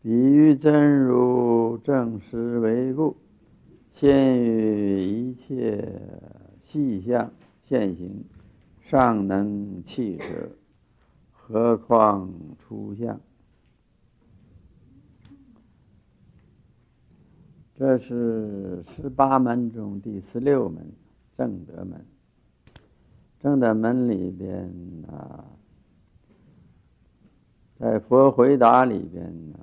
比喻真如正实为故，先于一切细相现行，尚能弃舍，何况出相？这是十八门中第十六门正德门。正德门里边啊，在佛回答里边呢。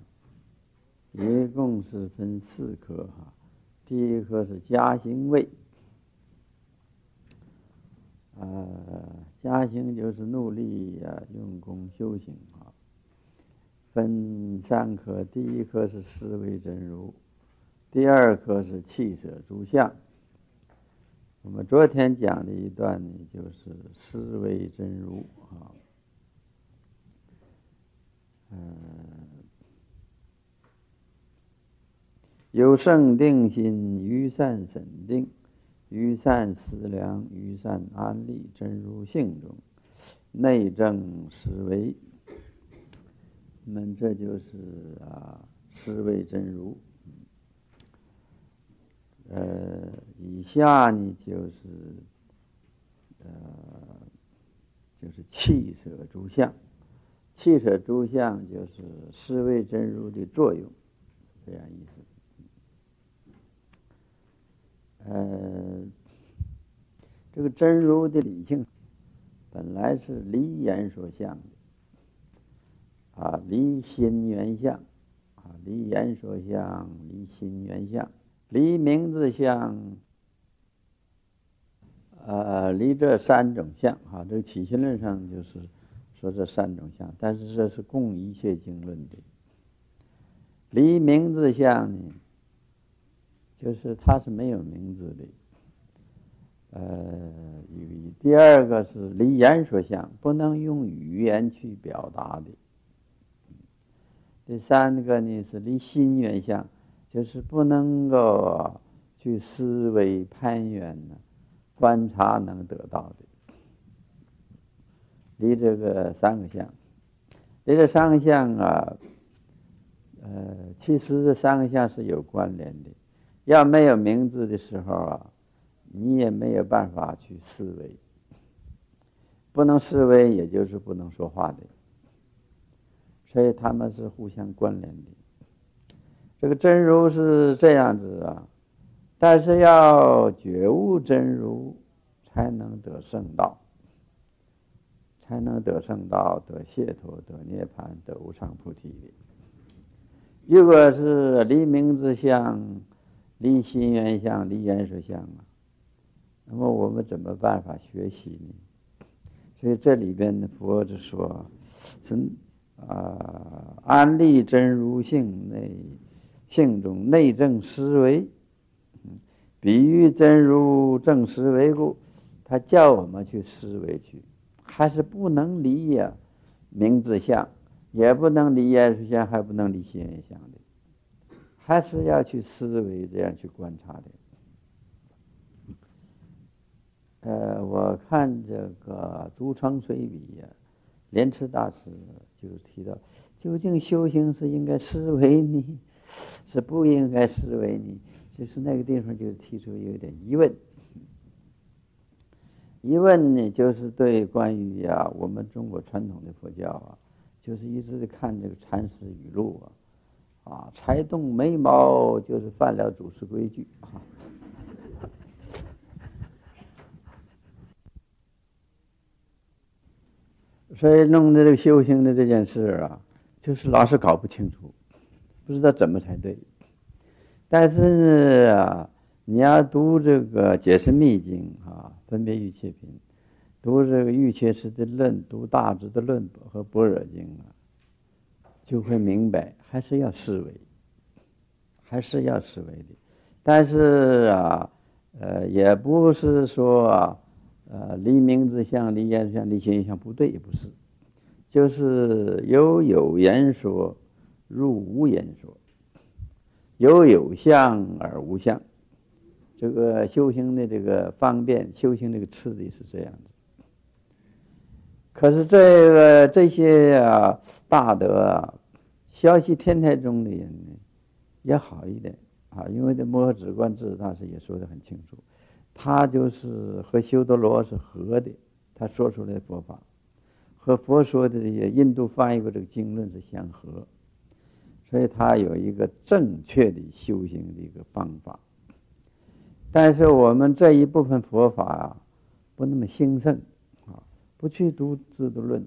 一共是分四科哈，第一科是加行位，呃，加行就是努力呀，用功修行啊。分三科，第一科是思维真如，第二科是气舍诸相。我们昨天讲的一段呢，就是思维真如啊，嗯。有圣定心，于善审定，于善思量，于善安立，真如性中，内证思维。那么这就是啊，思维真如。呃，以下呢就是呃，就是气舍诸相，气舍诸相就是思维真如的作用，是这样意思。呃，这个真如的理性本来是离言所相的，啊，离心缘相，啊，离言所相，离心缘相，离名字相，呃，离这三种相，啊，这个起心论上就是说这三种相，但是这是共一切经论的，离名字相呢？就是它是没有名字的，呃，第二个是离言说相，不能用语言去表达的。第三个呢是离心缘相，就是不能够去思维攀缘呢，观察能得到的。离这个三个相，离这三个相啊，呃，其实这三个相是有关联的。要没有名字的时候啊，你也没有办法去思维，不能思维，也就是不能说话的，所以他们是互相关联的。这个真如是这样子啊，但是要觉悟真如，才能得圣道，才能得圣道，得解脱，得涅槃，得无上菩提的。如果是离名字相。离心缘相，离言说相啊，那么我们怎么办法学习呢？所以这里边的佛就说，是啊，安立真如性内性中内证思维，比喻真如正思维故，他叫我们去思维去，还是不能离呀名字相，也不能离言说相，还不能离心缘相的。还是要去思维，这样去观察的。呃，我看这个《竹窗随笔》呀，莲池大师就提到，究竟修行是应该思维呢，是不应该思维呢？就是那个地方就提出有点疑问。疑问呢，就是对关于呀，我们中国传统的佛教啊，就是一直在看这个禅师语录啊。啊，才动眉毛就是犯了祖师规矩啊！所以弄的这个修行的这件事啊，就是老是搞不清楚，不知道怎么才对。但是啊，你要读这个《解释密经》啊，《分别欲切品》，读这个《欲切师的论》，读《大智的论》和《般若经》啊。就会明白，还是要思维，还是要思维的。但是啊，呃，也不是说啊，呃，离名字相、离言相、离心相不对，也不是，就是有有言说，入无言说，有有相而无相。这个修行的这个方便，修行这个次第是这样子。可是这个这些啊大德啊，消息天台中的人呢，也好一点啊，因为这摩诃止观智大师也说得很清楚，他就是和修德罗是合的，他说出来的佛法和佛说的这些印度翻译过这个经论是相合，所以他有一个正确的修行的一个方法。但是我们这一部分佛法啊，不那么兴盛啊，不去读《制度论》。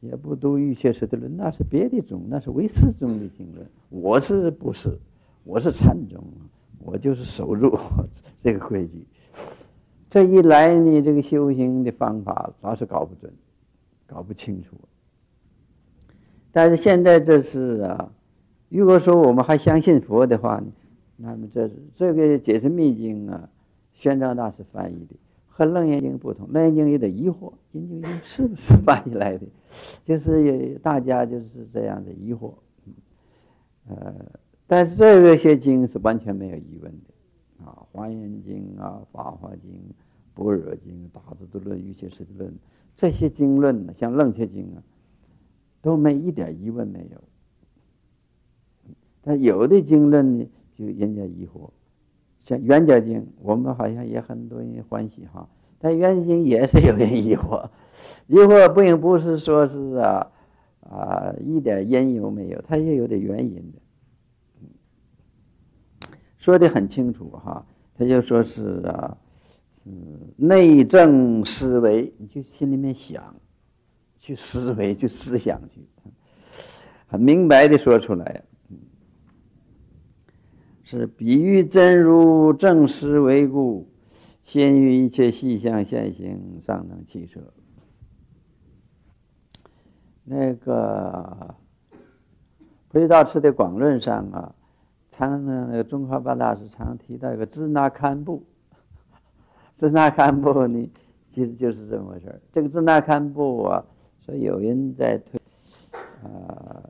也不读玉切师的论，那是别的宗，那是唯识宗的经论。我是不是？我是禅宗，我就是守住 这个规矩。这一来呢，这个修行的方法老是搞不准，搞不清楚。但是现在这是啊，如果说我们还相信佛的话呢，那么这是这个《解释密经》啊，玄奘大师翻译的。和楞严经不同，楞严经有点疑惑，金经经是不是 翻译来的？就是大家就是这样的疑惑，呃，但是这些经是完全没有疑问的，啊，华严经啊，法华经、般若经、大智度论、瑜伽师地论这些经论呢，像楞伽经啊，都没一点疑问没有。但有的经论呢，就人家疑惑。像圆觉经，我们好像也很多人欢喜哈，但圆觉经也是有人疑惑，疑惑并不是说是啊啊一点因由没有，它也有点原因的。说的很清楚哈，他就说是啊，嗯，内政思维，你就心里面想，去思维，去思想去，很明白的说出来。是比喻真如正实为故，先于一切细相现行，尚能弃舍。那个不知道吃的广论上啊，常那个中华八大师常提到一个支那堪布，支那堪布呢，其实就是这么回事儿这个支那堪布啊，说有人在推，呃，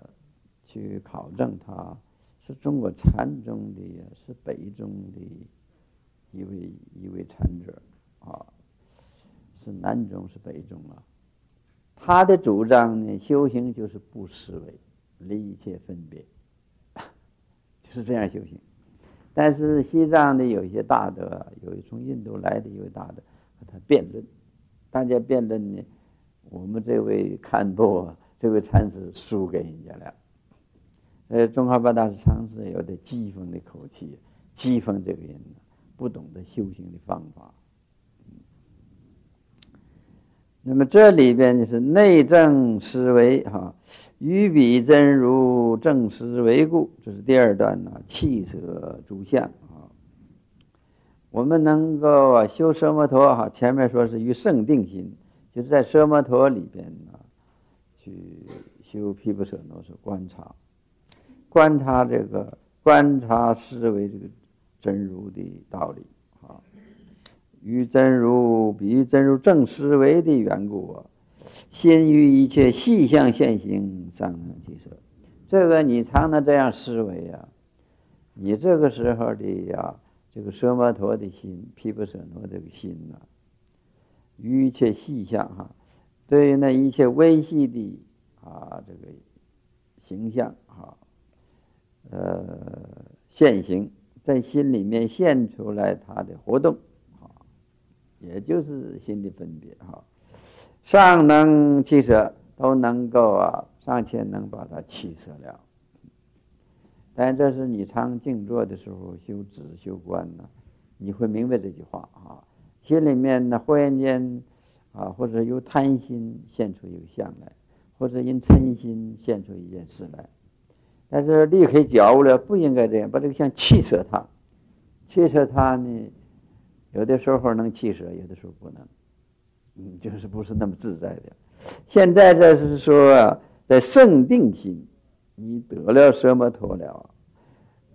去考证他。是中国禅宗的，是北宗的一位一位禅者啊，是南宗是北宗啊。他的主张呢，修行就是不思维，离一切分别，就是这样修行。但是西藏的有些大德，有一从印度来的一位大德和他辩论，大家辩论呢，我们这位看破这位禅师输给人家了。呃，中华八大师常是有点讥讽的口气，讥讽这个人呢，不懂得修行的方法。那么这里边呢是内证思维哈，于彼真如正思维故，这是第二段呢，气色诸相啊。我们能够啊修奢摩陀哈，前面说是于圣定心，就是在奢摩陀里边呢，去修毗婆舍那是观察。观察这个，观察思维这个真如的道理啊，与真如比喻真如正思维的缘故啊，心于一切细相现行，上能即舍。这个你常常这样思维啊，你这个时候的呀，这个奢摩陀的心，毗婆舍那这个心呐，于一切细相哈，对于那一切微细的啊这个形象哈。呃，现行在心里面现出来，它的活动啊，也就是心的分别哈，尚能弃舍，都能够啊，尚且能把它弃舍了。但这是你常静坐的时候修止修观呢，你会明白这句话啊。心里面呢，忽然间啊，或者由贪心现出一个相来，或者因嗔心现出一件事来。但是立刻觉悟了，不应该这样，把这个像汽车它，汽车它呢，有的时候能汽车，有的时候不能，嗯，就是不是那么自在的。现在这是说，在圣定心，你得了什么脱了，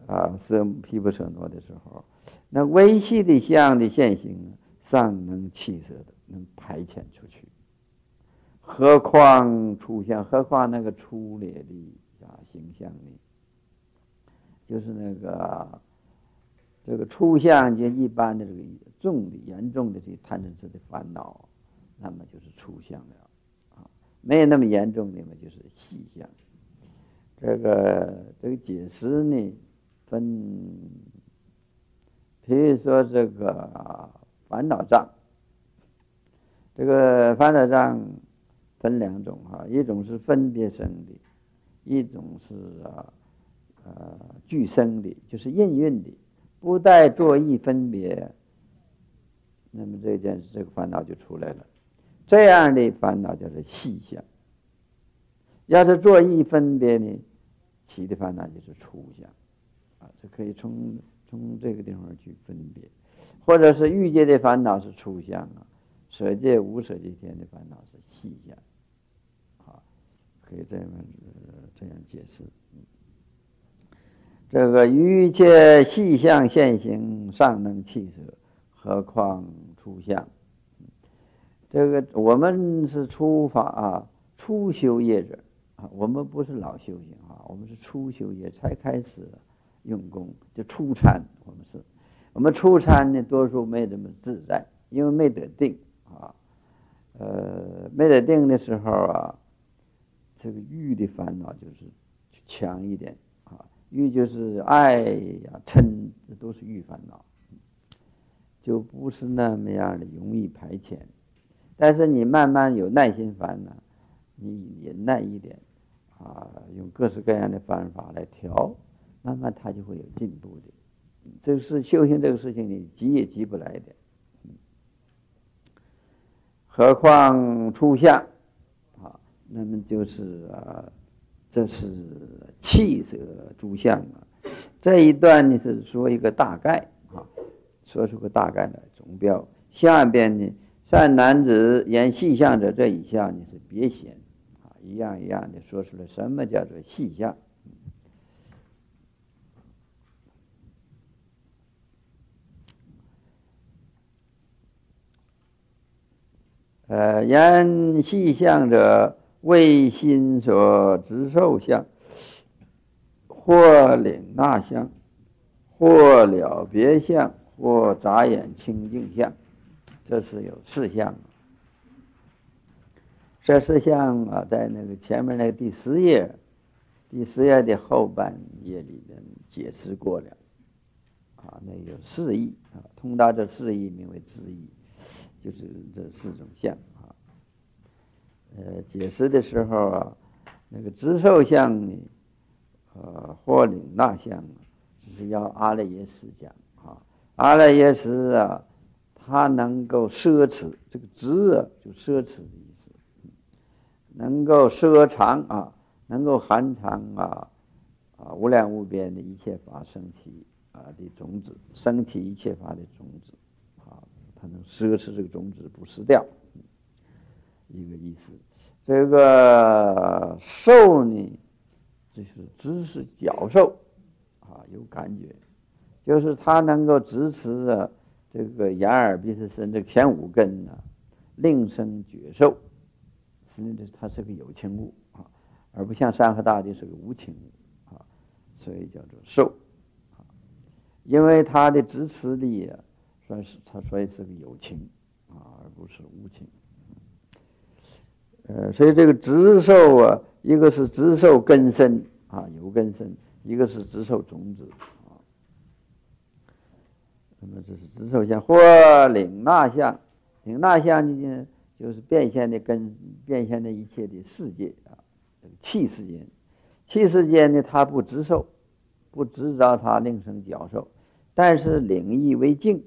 啊，是毗婆舍那的时候，那微细的相的现行尚能汽车的，能排遣出去，何况出相？何况那个粗劣的？形象的，就是那个这个初相，就一般的这个重的、严重的这贪嗔痴的烦恼，那么就是初相了啊。没有那么严重的嘛，就是细相。这个这个解释呢，分，比如说这个烦恼障，这个烦恼障分两种哈，一种是分别生的，一种是啊呃俱生的，就是应运的，不带作意分别，那么这件事这个烦恼就出来了，这样的烦恼叫做细相。要是做意分别呢，起的烦恼就是初相，啊，这可以从从这个地方去分别，或者是欲界的烦恼是初相啊，舍界无舍界天的烦恼是细相，可以这样这样解释。这个欲界细相现行尚能弃舍，何况初相？这个我们是初法啊，初修业者。啊，我们不是老修行啊，我们是初修业才开始用功，就初参。我们是，我们初参呢，多数没这么自在，因为没得定啊。呃，没得定的时候啊，这个欲的烦恼就是强一点啊。欲就是爱呀、嗔，这都是欲烦恼，就不是那么样的容易排遣。但是你慢慢有耐心烦恼。你忍耐一点，啊，用各式各样的方法来调，慢慢他就会有进步的。这个是修行这个事情，你急也急不来的。何况初相，那么就是啊，这是气色诸相啊。这一段呢是说一个大概啊，说出个大概的总标。下边呢，善男子言细相者，这一项呢是别显。一样一样的说出来，什么叫做细相？呃，言细相者，为心所执受相，或领纳相，或了别相，或眨眼清净相，这是有四相。这是像啊，在那个前面那个第十页，第十页的后半页里面解释过了，啊，那有四义啊，通达这四义名为知义，就是这四种相。呃，解释的时候啊，那个知受相呢，呃，或领纳相，就是要阿赖耶识讲啊，阿赖耶识啊，他能够奢侈，这个知啊，就奢侈的意思。能够奢藏啊，能够含藏啊，啊无量无边的一切法生起啊的种子，生起一切法的种子，啊，它能奢侈这个种子不失掉，一个意思。这个受呢，就是知识角受，啊有感觉，就是它能够支持着这个眼耳鼻舌身这前五根呢，令生觉受。实际这它是个有情物啊，而不像山河大地是个无情物啊，所以叫做受啊。因为它的支持力啊，算是它所以是个有情啊，而不是无情。呃，所以这个执受啊，一个是执受根身啊，有根身；一个是执受种子啊。那么这是执受相或领纳相，领纳相呢？就是变现的跟变现的一切的世界啊，气世间，气世间呢，他不执受，不知道他另生教授，但是领意为净，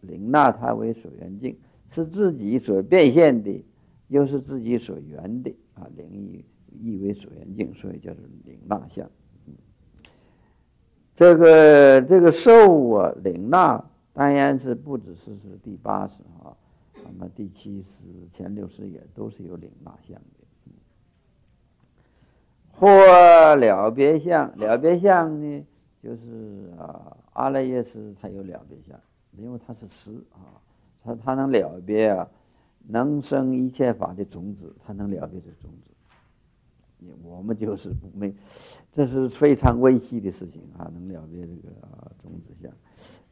领纳他为所缘境，是自己所变现的，又是自己所缘的啊，灵意意为所缘境，所以叫做灵纳相。这个这个受啊，领纳当然是不只是是第八十啊。那么第七十、前六十也都是有领纳相的，或了别相，了别相呢，就是啊，阿赖耶识他有了别相，因为他是识啊，他他能了别啊，能生一切法的种子，他能了别这种子。你我们就是没，这是非常微细的事情啊，能了别这个种子相。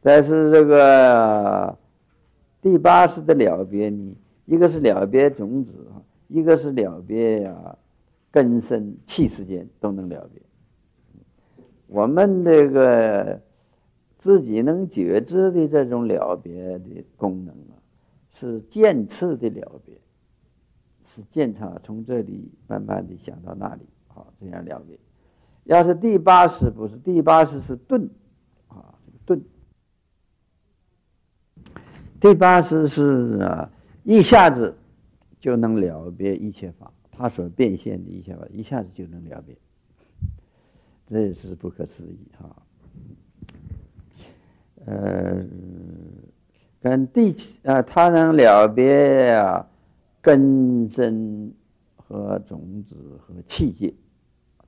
再是这个。第八识的了别呢，一个是了别种子啊，一个是了别呀根身气世间都能了别我们这个自己能觉知的这种了别的功能，是渐次的了别，是渐次从这里慢慢的想到那里，啊，这样了别。要是第八识不是第八识是顿，啊，这个顿。第八识是啊，一下子就能了别一切法，他所变现的一切法，一下子就能了别。这也是不可思议哈，呃，跟第七啊，他能了别啊根身和种子和气界，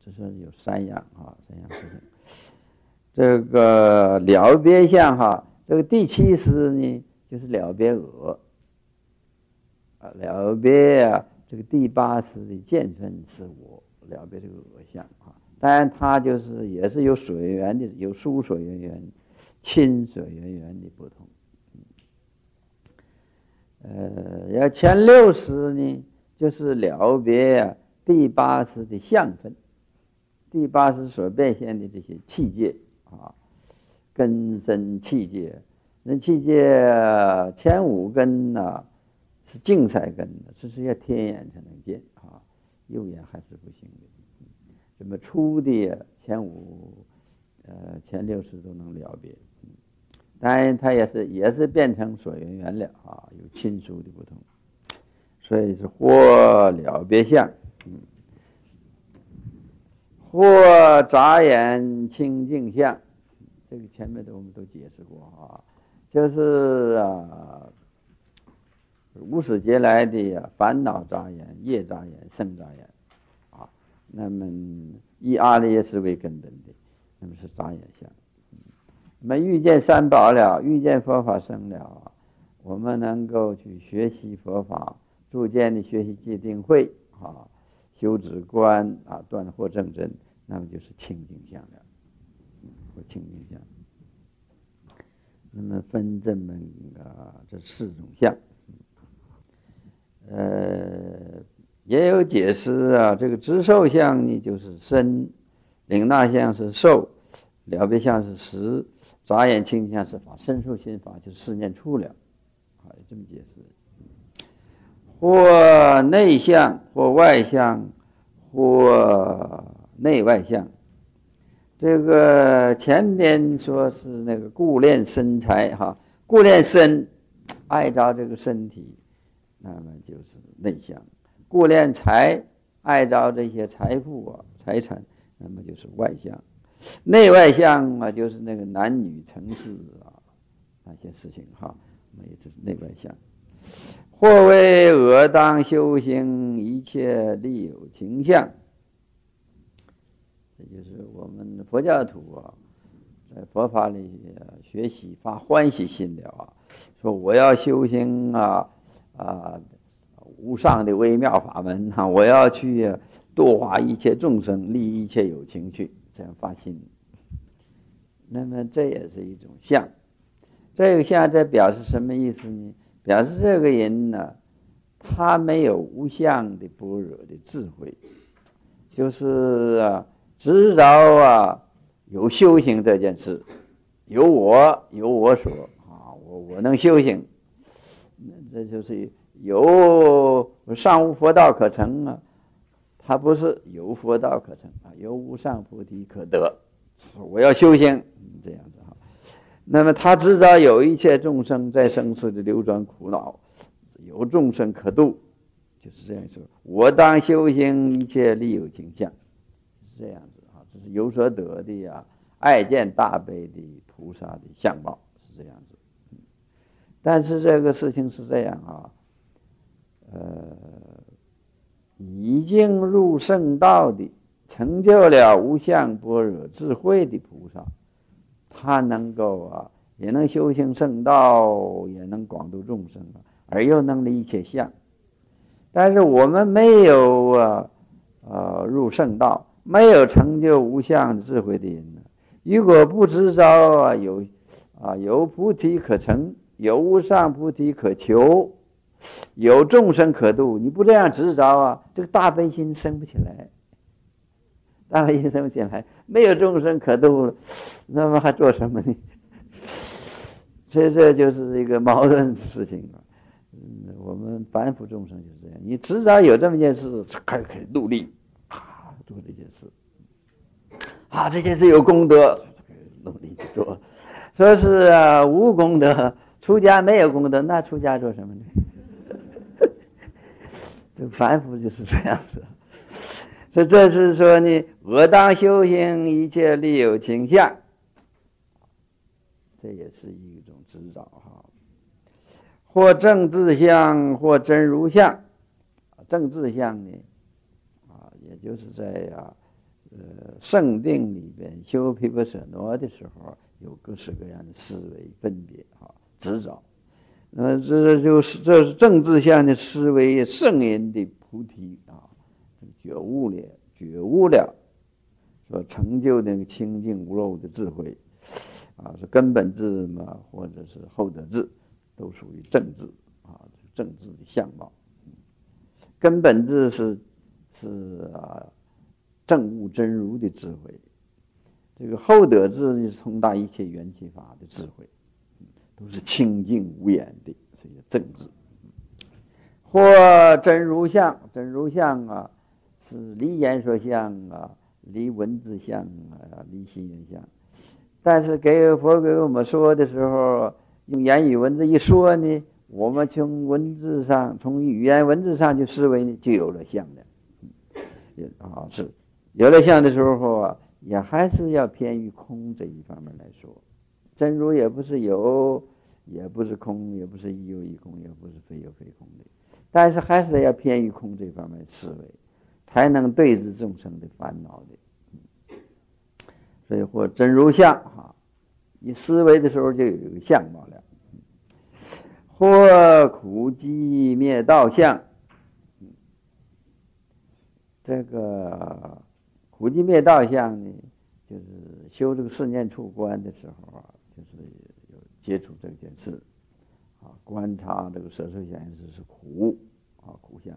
这是有三样啊，三样事情。这个了别相哈，这个第七识呢，就是了别我啊，了别啊，这个第八识的见分是我了别这个我相啊。当然它就是也是有水源的，有疏水源源、亲水源源的不同。呃，要前六识呢，就是了别第八识的相分，第八识所变现的这些气界啊，根身气界，那气界前五根呢是净色根的，这是要天眼才能见啊，右眼还是不行的。什么初的前五，呃，前六识都能了别，当然它也是也是变成所缘缘了啊，有亲疏的不同，所以是或了别相，嗯，或眨眼清净相，这个前面的我们都解释过啊，就是啊，无始劫来的烦恼眨眼、业眨眼、生眨眼。那么以阿赖耶识为根本的，那么是眨眼相。那么遇见三宝了，遇见佛法生了，我们能够去学习佛法，逐渐的学习戒定慧啊，修止观啊，断惑正真，那么就是清净相了，或清净相。那么分这么啊这四种相，呃。也有解释啊，这个知受相呢就是身，领纳相是受，了别相是识，眨眼清净相是法，身受心法就是四念处了，啊，这么解释。或内向，或外向，或内外向。这个前边说是那个顾恋身材哈，顾恋身，爱着这个身体，那么就是内向。顾恋财，爱着这些财富啊、财产，那么就是外向；内外相啊，就是那个男女城市啊那些事情哈，那也就是内外相。或为恶当修行一切利有情相，这就是我们佛教徒啊，在佛法里学习发欢喜心的啊，说我要修行啊啊。无上的微妙法门啊，我要去度化一切众生，利一切有情去，这样发心。那么这也是一种相，这个相在表示什么意思呢？表示这个人呢，他没有无相的般若的智慧，就是啊，知道啊有修行这件事，有我有我所啊，我我能修行，那这就是。有上无佛道可成啊，他不是有佛道可成啊，有无上菩提可得。我要修行，这样子哈。那么他知道有一切众生在生死的流转苦恼，有众生可度，就是这样说。我当修行一切利有情相，是这样子啊，这是有所得的呀，爱见大悲的菩萨的相貌是这样子。但是这个事情是这样啊。呃，已经入圣道的，成就了无相般若智慧的菩萨，他能够啊，也能修行圣道，也能广度众生啊，而又能离一切相。但是我们没有啊，呃，入圣道，没有成就无相智慧的人呢，如果不知道啊，有啊，有菩提可成，有无上菩提可求。有众生可度，你不这样执着啊，这个大悲心生不起来。大悲心生不起来没有众生可度了，那么还做什么呢？所以这就是一个矛盾的事情啊。嗯，我们凡夫众生就是这样，你执着有这么一件事，开始努力啊做这件事，啊这件事有功德，努力去做。说是无功德，出家没有功德，那出家做什么呢？这凡夫就是这样子。所以这是说呢，我当修行，一切利有倾向，这也是一种指导哈。或正自相，或真如相。正自相呢，啊，也就是在啊，呃，圣定里边修毗婆舍那的时候，有各式各样的思维分别啊，指导。那这就是这是政治相的思维，圣人的菩提啊。觉悟了，觉悟了，所成就那个清净无漏的智慧，啊，是根本智嘛，或者是后得智，都属于正智啊，正智的相貌。根本智是是啊，正悟真如的智慧。这个后得智是通达一切缘起法的智慧，都是清净无眼的，所以正智。或真如相，真如相啊。是离言说相啊，离文字相啊，离心缘相。但是给佛给我们说的时候，用言语文字一说呢，我们从文字上，从语言文字上去思维呢，就有了相的。啊，是有了相的时候啊，也还是要偏于空这一方面来说。真如也不是有，也不是空，也不是一有一空，也不是非有非空的。但是还是要偏于空这方面思维。才能对治众生的烦恼的，所以或真如相哈，你思维的时候就有一个相貌了。或苦集灭道相，这个苦集灭道相呢，就是修这个四念处观的时候啊，就是有接触这件事啊，观察这个色受想行识是苦啊，苦相。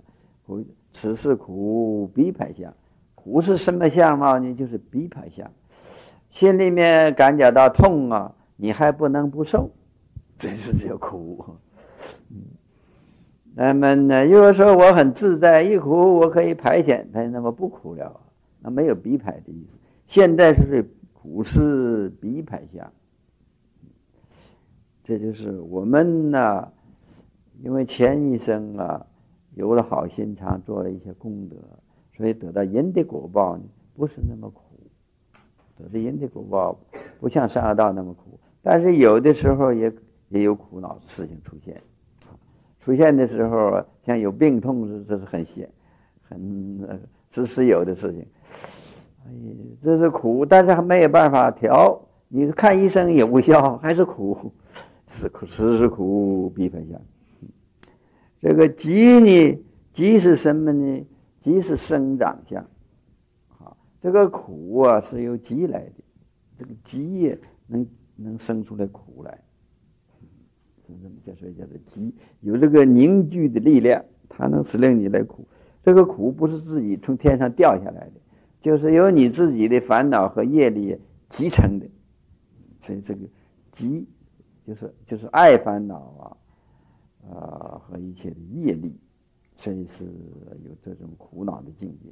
苦，此是苦逼排相。苦是什么相貌呢？就是逼排相。心里面感觉到痛啊，你还不能不受，这是叫苦。那么呢，如果说我很自在，一苦我可以排遣，他那么不苦了，那没有逼排的意思。现在是苦是逼排相，这就是我们呢，因为前一生啊。有了好心肠，做了一些功德，所以得到人的果报呢，不是那么苦。得到人的果报不像三恶道那么苦，但是有的时候也也有苦恼的事情出现。出现的时候，像有病痛，这这是很现很时时有的事情。哎呀，这是苦，但是还没有办法调。你看医生也无效，还是苦，是苦，时时苦，必分相。这个吉呢？吉是什么呢？吉是生长相，啊，这个苦啊是由吉来的，这个吉能能生出来苦来，是这么叫所以叫做吉，有这个凝聚的力量，它能使令你来苦。这个苦不是自己从天上掉下来的，就是由你自己的烦恼和业力集成的，所以这个吉就是就是爱烦恼啊。啊，和一切的业力，所以是有这种苦恼的境界。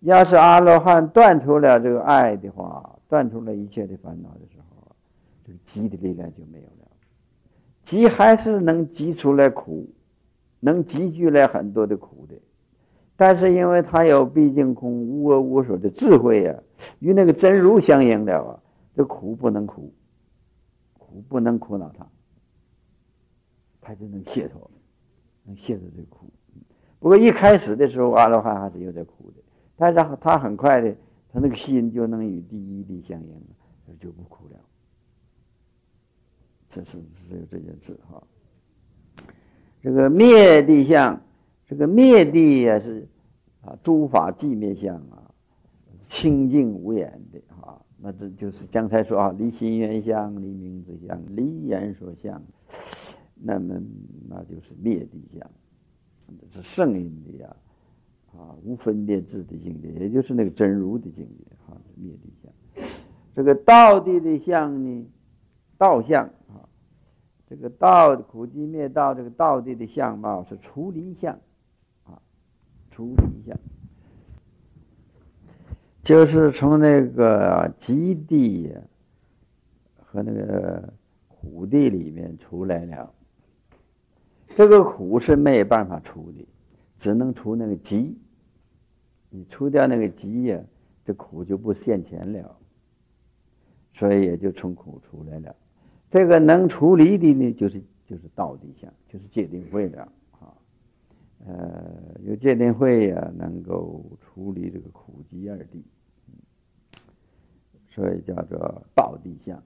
要是阿罗汉断除了这个爱的话，断除了一切的烦恼的时候，这个积的力量就没有了。积还是能积出来苦，能积聚来很多的苦的。但是因为他有毕竟空无我无所的智慧呀，与那个真如相应了啊，这苦不能苦，苦不能苦恼他。他就能解脱，能解脱这苦。不过一开始的时候，阿罗汉还是有点苦的，但是他很快的，他那个心就能与第一地相应了，就不苦了。这是只有这件事哈。这个灭地相，这个灭地也是啊，诸法寂灭相啊，清净无眼的，那这就是刚才说啊，离心缘相，离名字相，离言说相。那么，那就是灭地相，这是圣人的呀，啊，无分别智的境界，也就是那个真如的境界，哈，灭地相。这个道地的相呢，道相啊，这个道苦集灭道，这个道地的相貌是出离相，啊，出离相，就是从那个极地和那个苦地里面出来了。这个苦是没办法除的，只能除那个极。你除掉那个极呀，这苦就不现前了，所以也就从苦出来了。这个能处理的呢，就是就是道地相，就是戒定慧了啊。呃，有戒定慧呀，能够处理这个苦集二地，所以叫做道地相。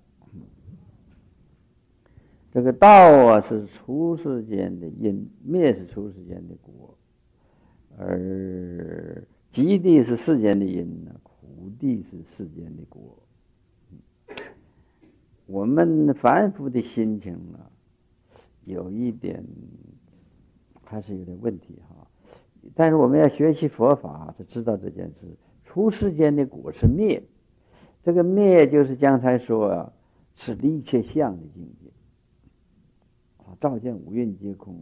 这个道啊，是出世间的因，灭是出世间的果，而极地是世间的因呢，苦地是世间的果。我们凡夫的心情啊，有一点还是有点问题哈。但是我们要学习佛法，就知道这件事：出世间的果是灭，这个灭就是刚才说啊，是一切相的境界。啊照见五蕴皆空，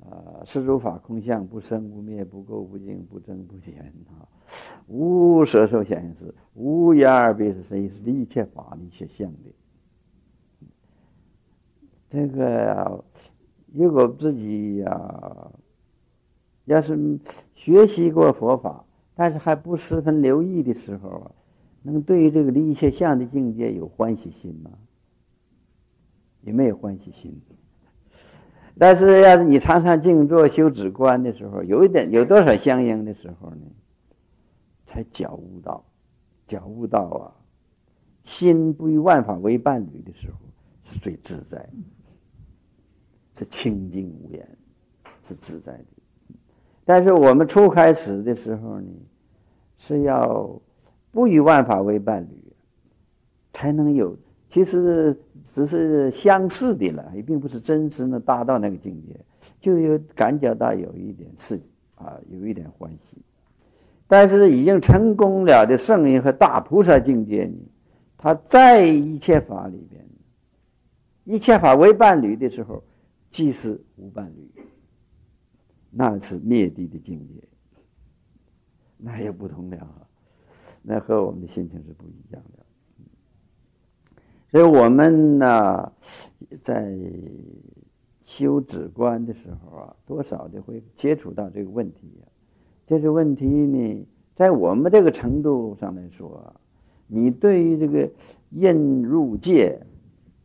啊，是诸法空相，不生不灭，不垢不净，不增不减啊，无色受想行识，无眼耳鼻舌身意是一切法一切相的。这个如果自己呀，要是学习过佛法，但是还不十分留意的时候啊，能对于这个离一切相的境界有欢喜心吗？有没有欢喜心？但是，要是你常常静坐修止观的时候，有一点有多少相应的时候呢？才觉悟到，觉悟到啊，心不与万法为伴侣的时候，是最自在，是清净无言，是自在的。但是我们初开始的时候呢，是要不与万法为伴侣，才能有。其实。只是相似的了，也并不是真实的达到那个境界，就有感觉到有一点刺激啊，有一点欢喜。但是已经成功了的圣人和大菩萨境界呢，他在一切法里边，一切法为伴侣的时候，即是无伴侣，那是灭地的境界，那也不同了，那和我们的心情是不一样的。所以我们呢，在修止观的时候啊，多少的会接触到这个问题。这个问题呢，在我们这个程度上来说，你对于这个印入界、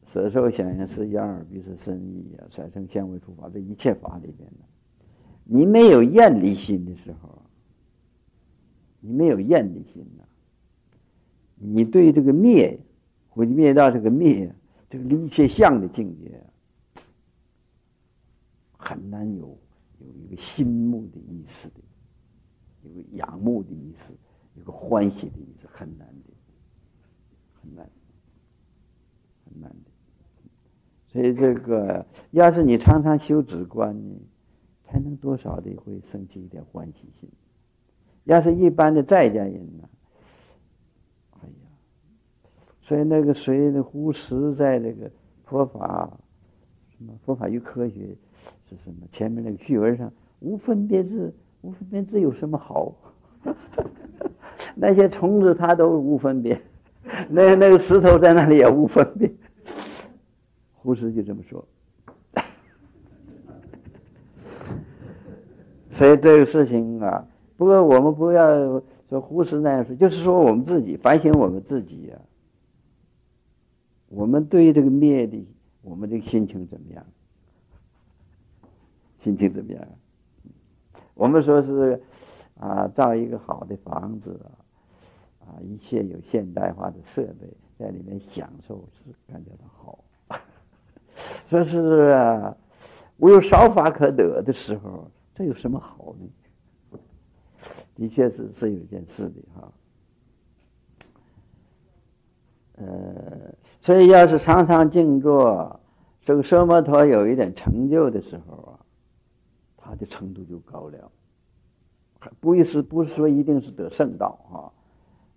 色受想行识、眼耳鼻舌身意啊、色声香味触法这一切法里边呢，你没有厌离心的时候，你没有厌离心呐，你对这个灭。毁灭到这个灭，这个离一切相的境界，很难有有一个心目的意思的，有个仰慕的意思，有个欢喜的意思，很难的，很难，很难的。所以这个，要是你常常修止观呢，才能多少的会升起一点欢喜心。要是一般的在家人呢？所以那个谁的胡适在这个佛法什么佛法与科学是什么？前面那个序文上无分别智，无分别智有什么好？那些虫子它都无分别，那那个石头在那里也无分别。胡适就这么说。所以这个事情啊，不过我们不要说胡适那样说，就是说我们自己反省我们自己呀。我们对这个灭的，我们这个心情怎么样？心情怎么样？我们说是啊，造一个好的房子啊，一切有现代化的设备在里面享受，是感觉到好。说是，我有少法可得的时候，这有什么好呢？的确是是有一件事的哈。呃，所以要是常常静坐，这个奢摩陀有一点成就的时候啊，他的程度就高了，不意思不是说一定是得圣道啊，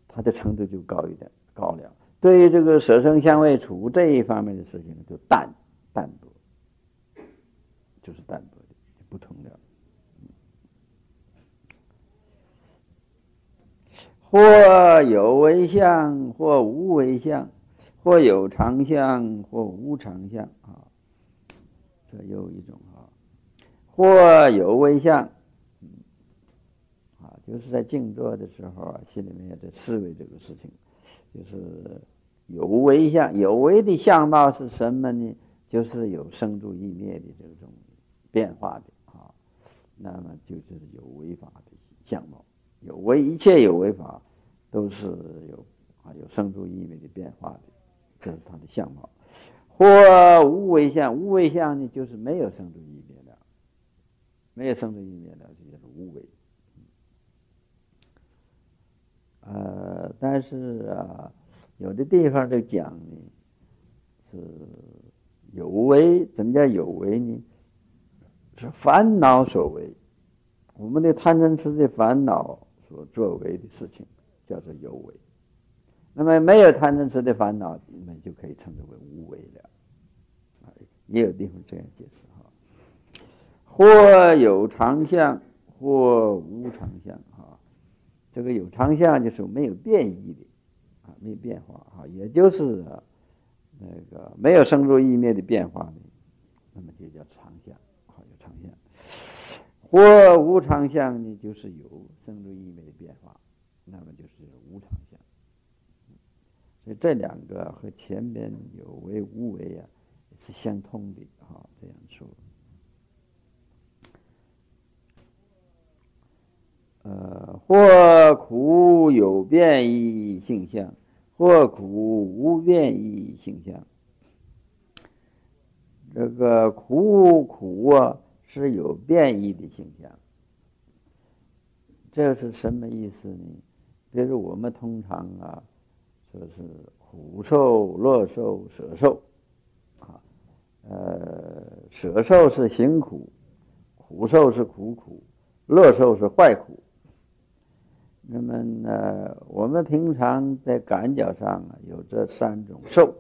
他的程度就高一点，高了。对于这个舍生相位处这一方面的事情，就淡淡薄，就是淡薄的就不同了。或有为相，或无为相，或有常相，或无常相啊。这又一种啊，或有为相，啊，就是在静坐的时候啊，心里面也在思维这个事情，就是有为相，有为的相貌是什么呢？就是有生住意灭的这种变化的啊，那么就是有为法的相貌。有为一切有为法，都是有啊有生住意灭的变化的，这是它的相貌。或无为相，无为相呢，就是没有生住意灭的，没有生住意灭的，就叫做无为。呃，但是啊，有的地方就讲呢，是有为，怎么叫有为呢？是烦恼所为，我们的贪嗔痴的烦恼。所作为的事情叫做有为，那么没有贪嗔痴的烦恼，你们就可以称之为无为了。啊，也有地方这样解释哈。或有常相，或无常相啊。这个有常相就是没有变异的啊，没有变化哈，也就是那个没有生住意灭的变化的，那么就叫常相，好有常相。或无常相呢，就是有生住意灭的变化，那么就是无常相。所以这两个和前面有为无为啊是相通的啊，这样说。呃，或苦有变异性相，或苦无变异性相。这个苦苦啊。是有变异的现象，这是什么意思呢？比如我们通常啊，说是苦受、乐受、舍受，啊，呃，舍受是行苦，苦受是苦苦，乐受是坏苦。那么呢，我们平常在感觉上啊，有这三种受。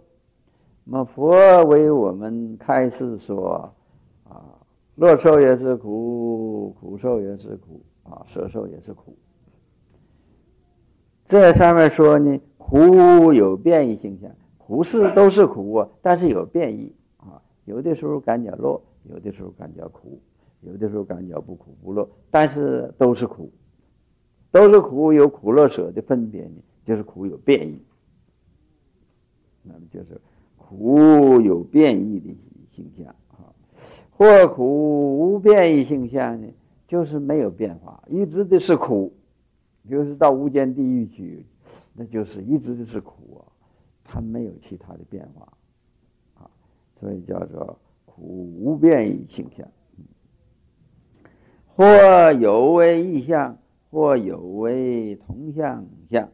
那么佛为我们开示说。啊乐受也是苦，苦受也是苦啊，舍受也是苦。这上面说呢，苦有变异现象，苦是都是苦啊，但是有变异啊，有的时候感觉乐，有的时候感觉苦，有的时候感觉不苦不乐，但是都是苦，都是苦，有苦乐舍的分别呢，就是苦有变异，那么就是苦有变异的形象。或苦无变异性相呢，就是没有变化，一直的是苦，就是到无间地狱去，那就是一直的是苦啊，它没有其他的变化，啊，所以叫做苦无变异性相。或有为异相，或有为同相相，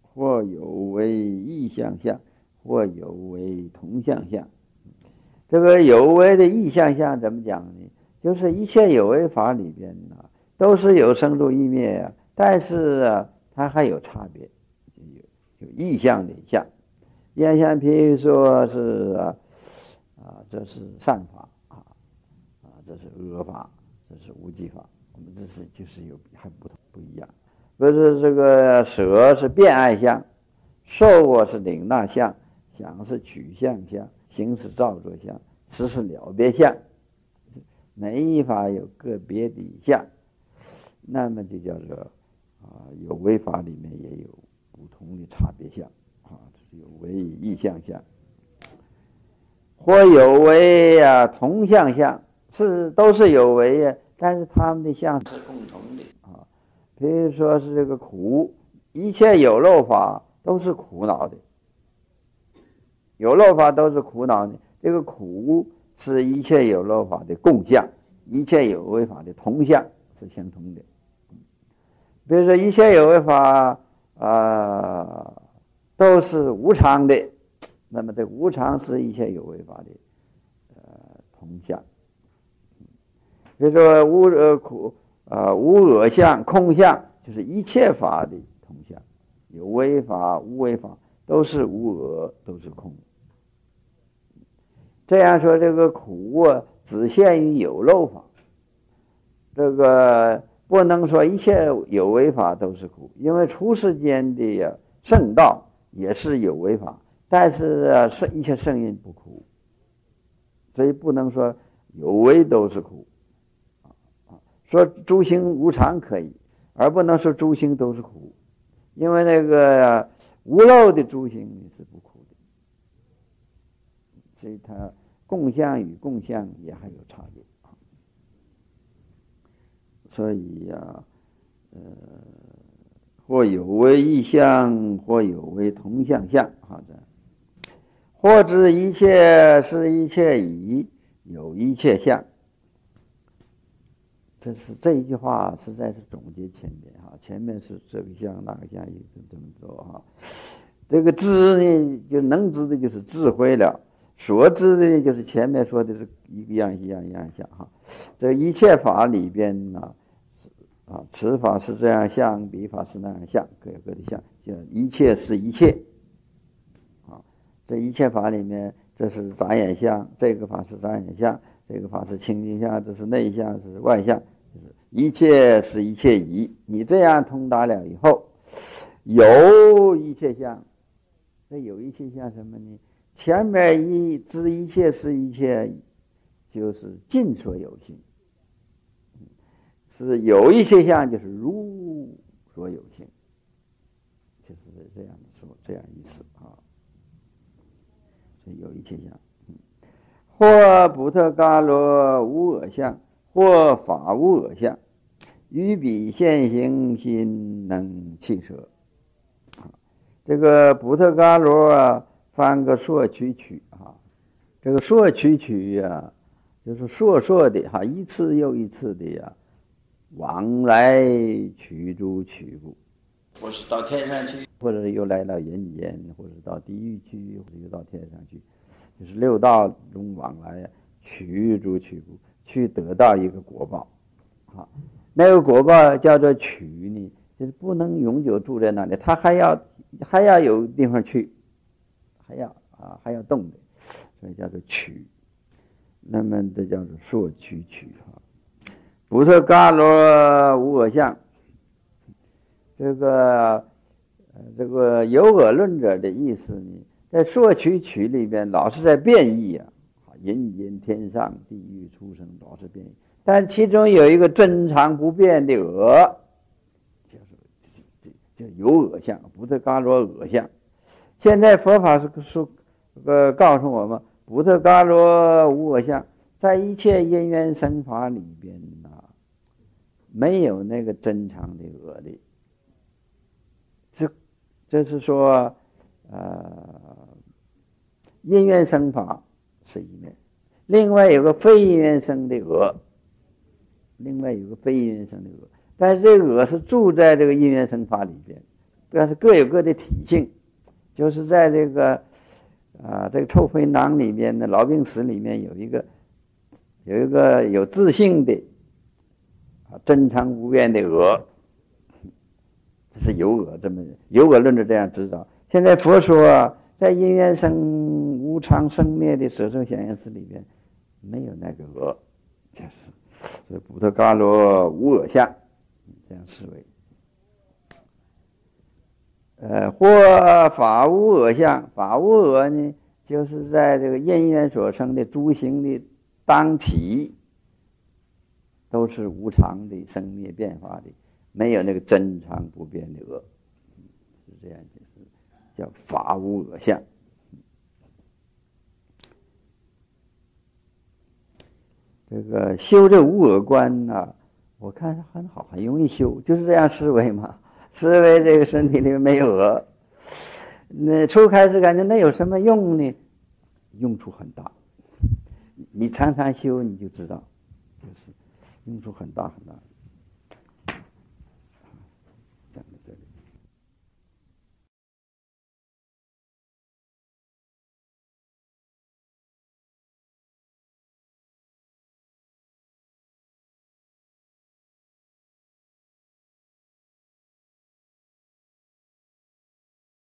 或有为异相相，或有为同相相。这个有为的异象相怎么讲呢？就是一切有为法里边呢，都是有生住意灭啊，但是啊，它还有差别，就有有意象的相。眼像譬如说是啊，啊，这是善法啊，啊，这是恶法，这是无记法。我们这是就是有还不同不一样。不是这个舍是变爱相，受我是领纳相，想是取向相。行是造作相，识是了别相，每一法有个别底相，那么就叫做啊，有为法里面也有不同的差别相啊，这是有为异相相，或有为呀同相相，是都是有为呀，但是他们的相是共同的啊，比如说是这个苦，一切有漏法都是苦恼的。有漏法都是苦恼的，这个苦是一切有漏法的共相，一切有为法的同相是相同的。比如说一切有为法啊都是无常的，那么这无常是一切有为法的呃同相。比如说无呃苦啊，无我相、空相，就是一切法的同相，有为法、无为法，都是无我，都是空。这样说，这个苦啊，只限于有漏法。这个不能说一切有为法都是苦，因为出世间的呀圣道也是有为法，但是啊圣一切圣人不苦，所以不能说有为都是苦。说诸行无常可以，而不能说诸行都是苦，因为那个无漏的诸行是不苦。所以它共相与共相也还有差别。所以呀，呃，或有为异相，或有为同相相，好的。或知一切是一切已，有一切相。这是这一句话，实在是总结前面哈。前面是这个相那个相，一直这么做哈。这个知呢，就能知的就是智慧了。所知的，就是前面说的是一个样一样一样像哈。这一切法里边呢，啊，此法是这样像，彼法是那样像，各有各的像。就一切是一切，啊，这一切法里面，这是眨眼相，这个法是眨眼相，这个法是清净相，这是内相，是外相，就是一切是一切一。你这样通达了以后，有一切相，这有一切相什么呢？前面一知一切是一切，就是尽所有性，是有一些相，就是如所有性，就是这样的说，这样意思啊。所以有一切相，或不特伽罗无我相，或法无我相，于彼现行心能弃舍。这个不特伽罗啊。翻个硕曲曲啊，这个硕曲曲呀，就是硕硕的哈，一次又一次的呀，往来曲诸取故，或是到天上去，或者又来到人间，或者到地狱去，或者又到天上去，就是六道中往来曲诸取故，去得到一个国报，啊，那个国报叫做取呢，就是不能永久住在那里，他还要还要有地方去。还要啊，还要动的，所以叫做取。那么这叫做说取取哈。不是伽罗无我相。这个呃，这个有我论者的意思呢，在说取取里边老是在变异啊，人间、天上、地狱、出生老是变异，但其中有一个真常不变的我，就是这这叫有我相，不是伽罗我相。现在佛法是说，呃，告诉我们，不特伽罗无我相，在一切因缘生法里边呐，没有那个真常的我的。这，这是说，呃，因缘生法是一面，另外有个非因缘生的我，另外有个非因缘生的我，但是这个我是住在这个因缘生法里边，但是各有各的体性。就是在这个啊，这个臭灰囊里面的痨病死里面有一个，有一个有自信的啊，真常无变的鹅，这是有我这么有我论着这样知道。现在佛说啊，在因缘生无常生灭的舍受想行识里边，没有那个鹅，就是，所以不特伽罗无我相，这样思维。呃，或法无我相，法无我呢，就是在这个因缘所生的诸行的当体，都是无常的生灭变化的，没有那个真常不变的恶，是这样解释，叫法无我相。这个修这无我观呢，我看很好，很容易修，就是这样思维嘛。思维这个身体里面没有我，那初开始感觉那有什么用呢？用处很大。你常常修，你就知道，就是用处很大很大。